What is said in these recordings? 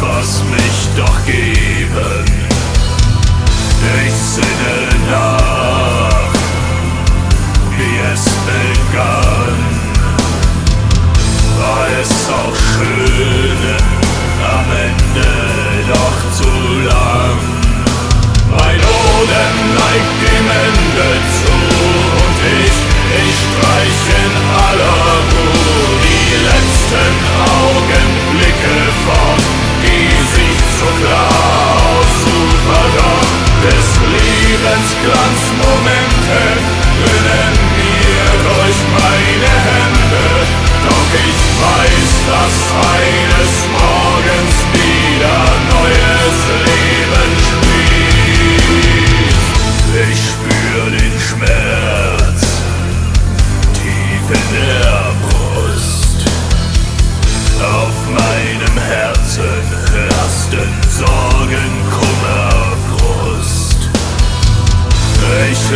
Lass mich doch gehen.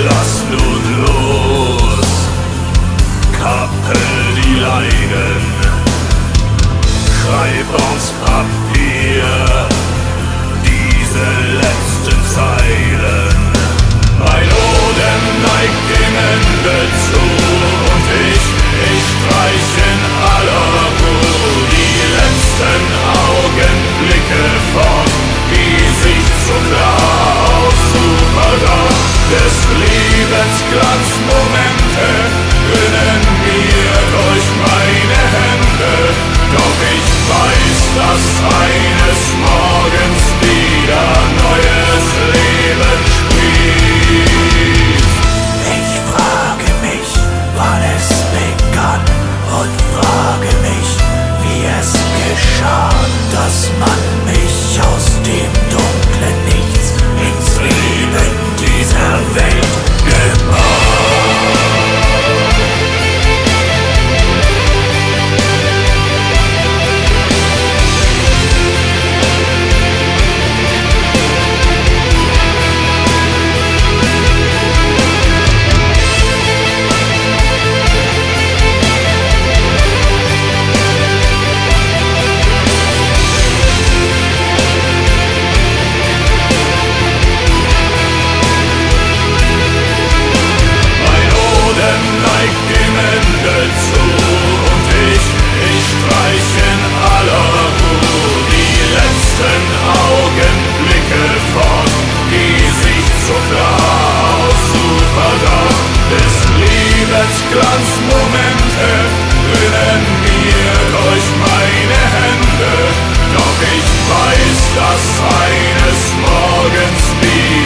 lass nun los, kappel die Leinen, schreib aufs Papier diese letzten Zeilen. Mein Oden neigt dem Ende zu. the Glanzmomente rinnen mir durch meine Hände, doch ich weiß, dass eines Morgens wieder